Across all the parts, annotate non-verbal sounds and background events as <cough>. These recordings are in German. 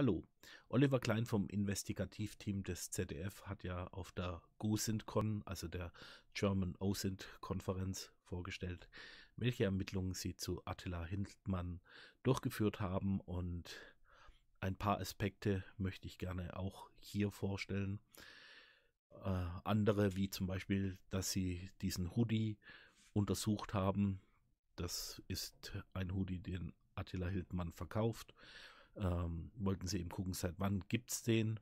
Hallo, Oliver Klein vom Investigativteam des ZDF hat ja auf der GOSINT-Con, also der German OSINT-Konferenz, vorgestellt, welche Ermittlungen sie zu Attila Hildmann durchgeführt haben und ein paar Aspekte möchte ich gerne auch hier vorstellen. Äh, andere, wie zum Beispiel, dass sie diesen Hoodie untersucht haben. Das ist ein Hoodie, den Attila Hildmann verkauft ähm, wollten sie eben gucken, seit wann gibt es den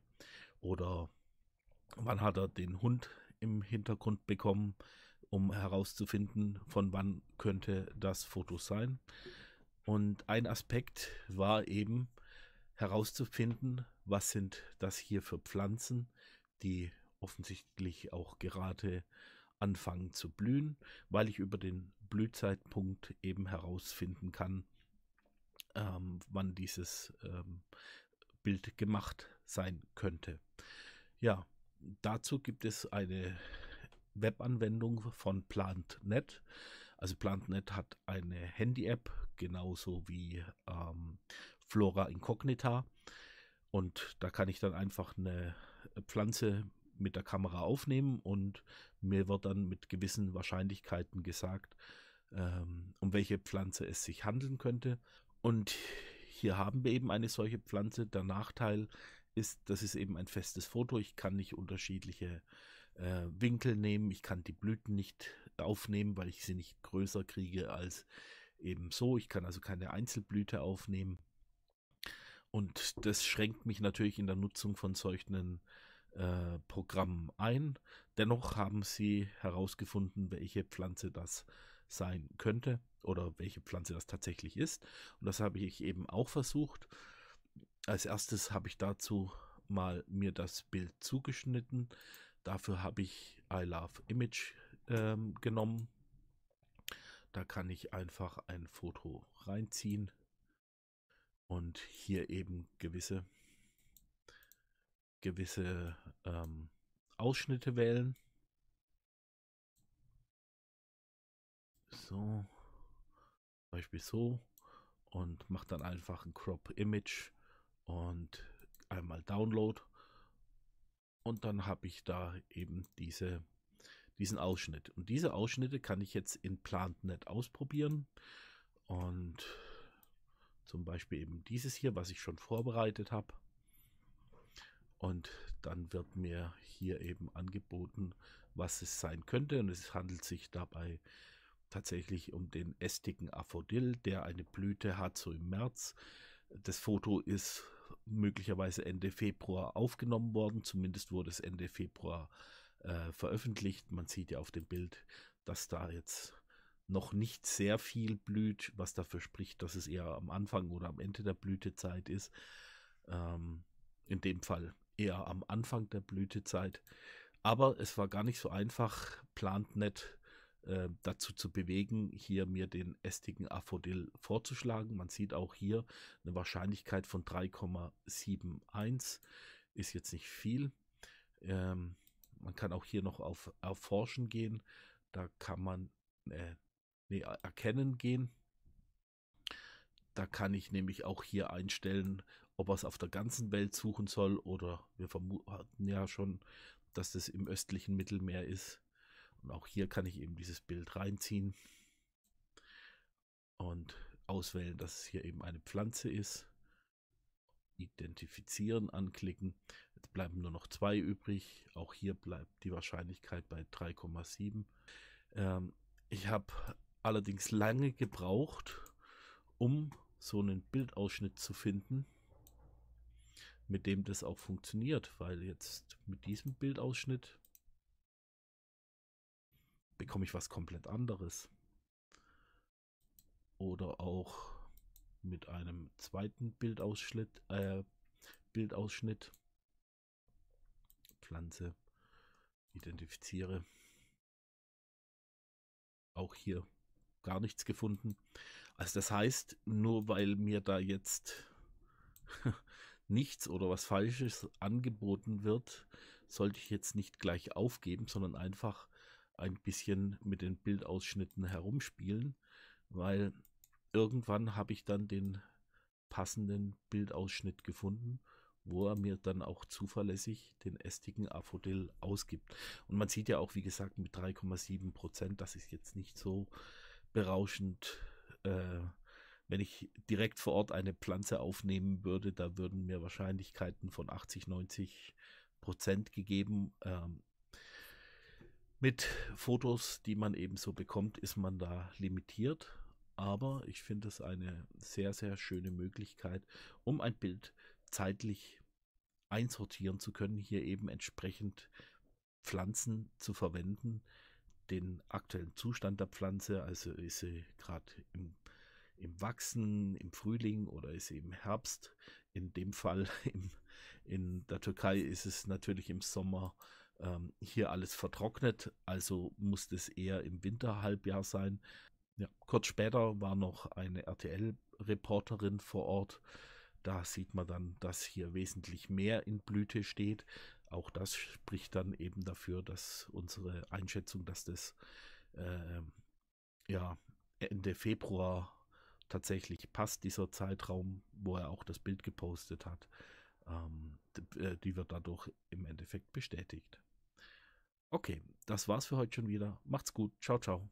oder wann hat er den Hund im Hintergrund bekommen, um herauszufinden, von wann könnte das Foto sein. Und ein Aspekt war eben herauszufinden, was sind das hier für Pflanzen, die offensichtlich auch gerade anfangen zu blühen, weil ich über den Blühzeitpunkt eben herausfinden kann, ähm, wann dieses ähm, Bild gemacht sein könnte. Ja, dazu gibt es eine Webanwendung von PlantNet. Also PlantNet hat eine Handy-App, genauso wie ähm, Flora Incognita. Und da kann ich dann einfach eine Pflanze mit der Kamera aufnehmen und mir wird dann mit gewissen Wahrscheinlichkeiten gesagt, ähm, um welche Pflanze es sich handeln könnte. Und hier haben wir eben eine solche Pflanze. Der Nachteil ist, das ist eben ein festes Foto. Ich kann nicht unterschiedliche äh, Winkel nehmen. Ich kann die Blüten nicht aufnehmen, weil ich sie nicht größer kriege als eben so. Ich kann also keine Einzelblüte aufnehmen. Und das schränkt mich natürlich in der Nutzung von solchen äh, Programmen ein. Dennoch haben sie herausgefunden, welche Pflanze das sein könnte oder welche Pflanze das tatsächlich ist. Und das habe ich eben auch versucht. Als erstes habe ich dazu mal mir das Bild zugeschnitten. Dafür habe ich I Love Image ähm, genommen. Da kann ich einfach ein Foto reinziehen und hier eben gewisse gewisse ähm, Ausschnitte wählen. So. Beispiel so und mache dann einfach ein Crop Image und einmal Download und dann habe ich da eben diese, diesen Ausschnitt. Und diese Ausschnitte kann ich jetzt in PlantNet ausprobieren und zum Beispiel eben dieses hier, was ich schon vorbereitet habe. Und dann wird mir hier eben angeboten, was es sein könnte. Und es handelt sich dabei tatsächlich um den ästigen Aphodil, der eine Blüte hat, so im März. Das Foto ist möglicherweise Ende Februar aufgenommen worden, zumindest wurde es Ende Februar äh, veröffentlicht. Man sieht ja auf dem Bild, dass da jetzt noch nicht sehr viel blüht, was dafür spricht, dass es eher am Anfang oder am Ende der Blütezeit ist. Ähm, in dem Fall eher am Anfang der Blütezeit. Aber es war gar nicht so einfach, PlantNet äh, dazu zu bewegen, hier mir den ästigen Aphodil vorzuschlagen. Man sieht auch hier eine Wahrscheinlichkeit von 3,71. Ist jetzt nicht viel. Ähm, man kann auch hier noch auf Erforschen gehen. Da kann man äh, nee, erkennen gehen. Da kann ich nämlich auch hier einstellen, ob er es auf der ganzen Welt suchen soll oder wir vermuten ja schon, dass das im östlichen Mittelmeer ist. Und auch hier kann ich eben dieses Bild reinziehen und auswählen, dass es hier eben eine Pflanze ist. Identifizieren anklicken. Jetzt bleiben nur noch zwei übrig. Auch hier bleibt die Wahrscheinlichkeit bei 3,7. Ähm, ich habe allerdings lange gebraucht, um so einen Bildausschnitt zu finden, mit dem das auch funktioniert, weil jetzt mit diesem Bildausschnitt bekomme ich was komplett anderes. Oder auch mit einem zweiten Bildausschnitt, äh, Bildausschnitt. Pflanze identifiziere. Auch hier gar nichts gefunden. Also das heißt, nur weil mir da jetzt <laughs> nichts oder was Falsches angeboten wird, sollte ich jetzt nicht gleich aufgeben, sondern einfach ein bisschen mit den Bildausschnitten herumspielen, weil irgendwann habe ich dann den passenden Bildausschnitt gefunden, wo er mir dann auch zuverlässig den ästigen Aphodil ausgibt. Und man sieht ja auch, wie gesagt, mit 3,7 Prozent, das ist jetzt nicht so berauschend. Äh, wenn ich direkt vor Ort eine Pflanze aufnehmen würde, da würden mir Wahrscheinlichkeiten von 80, 90 Prozent gegeben. Ähm, mit Fotos, die man eben so bekommt, ist man da limitiert. Aber ich finde es eine sehr, sehr schöne Möglichkeit, um ein Bild zeitlich einsortieren zu können, hier eben entsprechend Pflanzen zu verwenden, den aktuellen Zustand der Pflanze, also ist sie gerade im, im Wachsen, im Frühling oder ist sie im Herbst. In dem Fall <laughs> im, in der Türkei ist es natürlich im Sommer ähm, hier alles vertrocknet, also muss es eher im Winterhalbjahr sein. Ja, kurz später war noch eine RTL-Reporterin vor Ort. Da sieht man dann, dass hier wesentlich mehr in Blüte steht. Auch das spricht dann eben dafür, dass unsere Einschätzung, dass das äh, ja, Ende Februar tatsächlich passt, dieser Zeitraum, wo er auch das Bild gepostet hat, ähm, äh, die wird dadurch im Endeffekt bestätigt. Okay, das war's für heute schon wieder. Macht's gut. Ciao, ciao.